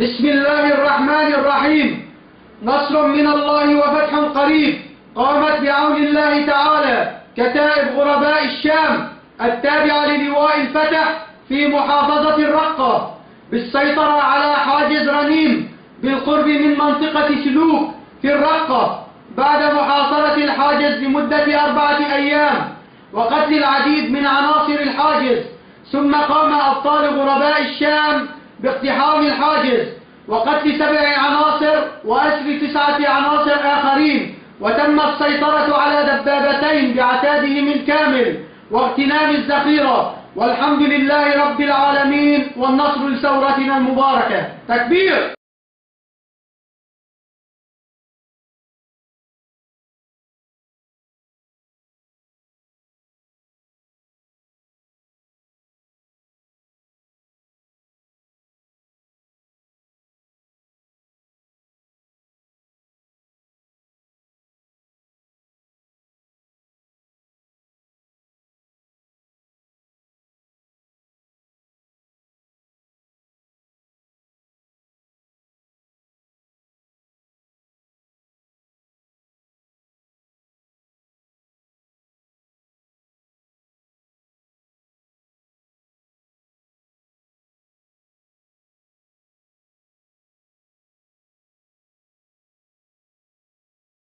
بسم الله الرحمن الرحيم. نصر من الله وفتح قريب. قامت بعون الله تعالى كتائب غرباء الشام التابعة للواء الفتح في محافظة الرقة. بالسيطرة على حاجز رنيم بالقرب من منطقة سلوك في الرقة بعد محاصرة الحاجز لمدة أربعة أيام وقتل العديد من عناصر الحاجز. ثم قام أبطال غرباء الشام باقتحام الحاجز وقتل سبع عناصر وأسر تسعة عناصر آخرين وتم السيطرة على دبابتين بعتادهم الكامل واغتنام الذخيرة. والحمد لله رب العالمين والنصر لثورتنا المباركة. تكبير!